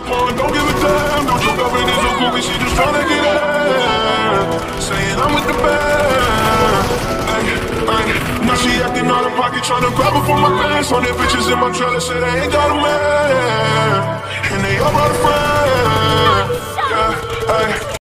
Capone, don't give a damn. Don't you up in this a groupie, she just tryna get in. Saying I'm with the band. Ay, ay. Now she acting out of pocket, tryna grab her from my pants. On their bitches in my trailer, said I ain't got a man. And they all brought a friend.